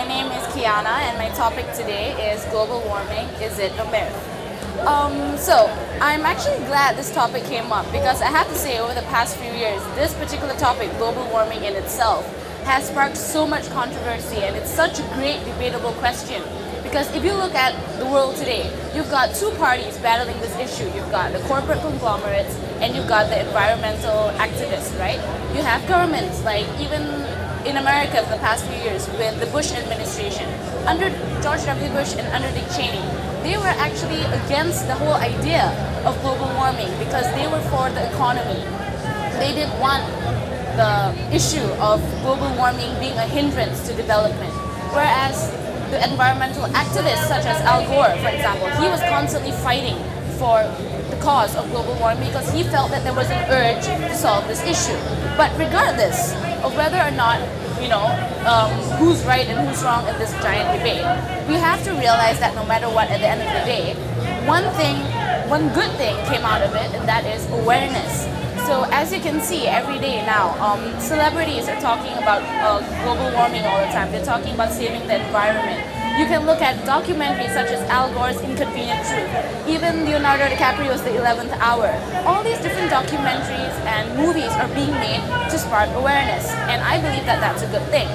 my name is Keana, and my topic today is global warming. Is it a myth? Um, so, I'm actually glad this topic came up because I have to say, over the past few years, this particular topic, global warming in itself, has sparked so much controversy, and it's such a great debatable question. Because if you look at the world today, you've got two parties battling this issue. You've got the corporate conglomerates and you've got the environmental activists, right? You have governments, like even in America for the past few years with the Bush administration. Under George W. Bush and under Dick Cheney, they were actually against the whole idea of global warming because they were for the economy. They didn't want the issue of global warming being a hindrance to development. Whereas the environmental activists such as Al Gore, for example, he was constantly fighting for the cause of global warming because he felt that there was an urge to solve this issue. But regardless of whether or not you know, um, who's right and who's wrong in this giant debate. We have to realize that no matter what, at the end of the day, one thing, one good thing came out of it, and that is awareness. So as you can see every day now, um, celebrities are talking about uh, global warming all the time. They're talking about saving the environment. You can look at documentaries such as Al Gore's Inconvenient Truth, even Leonardo DiCaprio's The 11th Hour. All these different documentaries and movies are being made to spark awareness, and I believe that that's a good thing.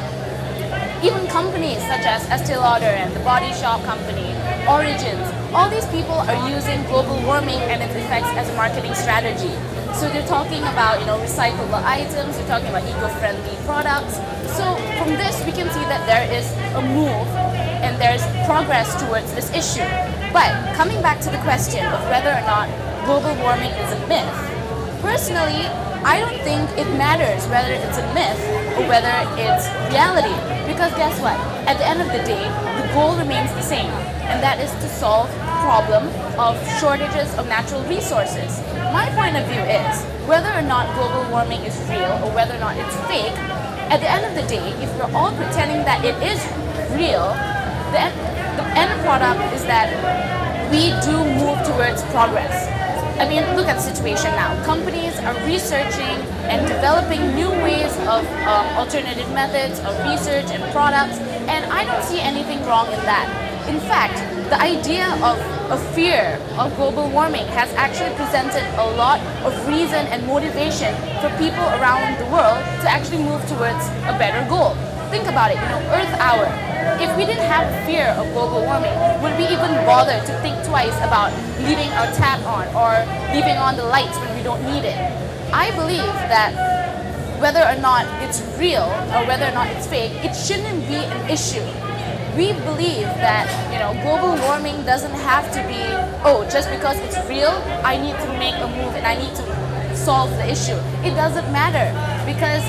Even companies such as Estee Lauder and the Body Shop Company, Origins, all these people are using global warming and its effects as a marketing strategy. So they're talking about, you know, recyclable items, they're talking about eco-friendly products. So from this, we can see that there is a move there's progress towards this issue. But coming back to the question of whether or not global warming is a myth, personally, I don't think it matters whether it's a myth or whether it's reality. Because guess what? At the end of the day, the goal remains the same, and that is to solve the problem of shortages of natural resources. My point of view is, whether or not global warming is real or whether or not it's fake, at the end of the day, if we're all pretending that it is real, the, the end product is that we do move towards progress. I mean, look at the situation now. Companies are researching and developing new ways of um, alternative methods of research and products, and I don't see anything wrong in that. In fact, the idea of a fear of global warming has actually presented a lot of reason and motivation for people around the world to actually move towards a better goal. Think about it, you know, Earth Hour, if we didn't have fear of global warming, would we even bother to think twice about leaving our tap on or leaving on the lights when we don't need it? I believe that whether or not it's real or whether or not it's fake, it shouldn't be an issue. We believe that you know global warming doesn't have to be oh just because it's real I need to make a move and I need to solve the issue. It doesn't matter because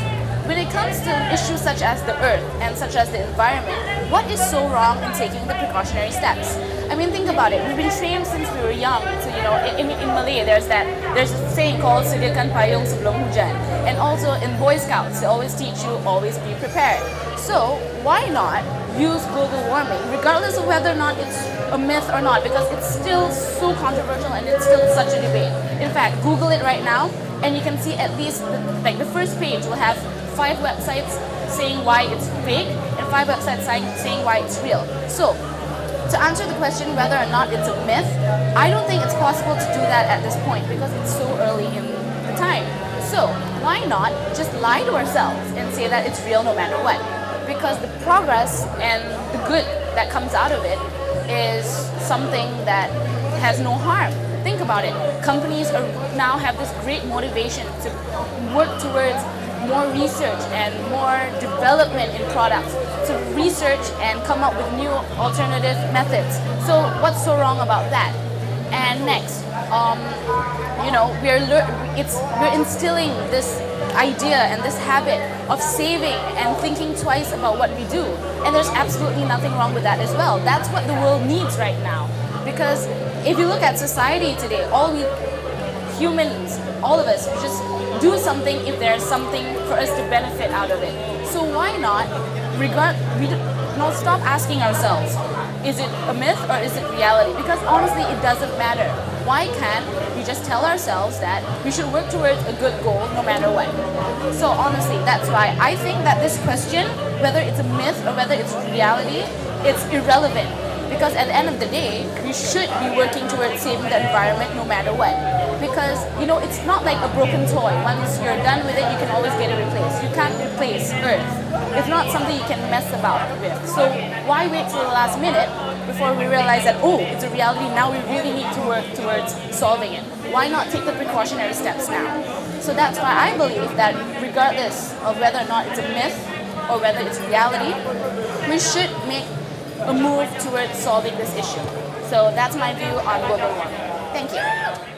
comes to issues such as the earth and such as the environment, what is so wrong in taking the precautionary steps? I mean, think about it. We've been trained since we were young to, you know, in, in Malay, there's that, there's a saying called sediakan payung sebelum hujan. And also in Boy Scouts, they always teach you always be prepared. So why not use global warming, regardless of whether or not it's a myth or not, because it's still so controversial and it's still such a debate. In fact, Google it right now, and you can see at least, the, like the first page will have five websites saying why it's fake and five websites saying why it's real. So, to answer the question whether or not it's a myth, I don't think it's possible to do that at this point because it's so early in the time. So, why not just lie to ourselves and say that it's real no matter what? Because the progress and the good that comes out of it is something that has no harm. Think about it. Companies are, now have this great motivation to work towards more research and more development in products to research and come up with new alternative methods. So what's so wrong about that? And next, um, you know, we're it's we're instilling this idea and this habit of saving and thinking twice about what we do. And there's absolutely nothing wrong with that as well. That's what the world needs right now. Because if you look at society today, all we humans, all of us, just do something if there's something for us to benefit out of it. So why not regard we not stop asking ourselves, is it a myth or is it reality? Because honestly it doesn't matter. why can't we just tell ourselves that we should work towards a good goal no matter what? So honestly, that's why I think that this question, whether it's a myth or whether it's reality, it's irrelevant. Because at the end of the day, we should be working towards saving the environment no matter what. Because, you know, it's not like a broken toy. Once you're done with it, you can always get it replaced. You can't replace Earth. It's not something you can mess about with. So why wait till the last minute before we realize that, oh, it's a reality, now we really need to work towards solving it? Why not take the precautionary steps now? So that's why I believe that regardless of whether or not it's a myth or whether it's reality, we should make a move towards solving this issue. So that's my view on global warming. Thank you.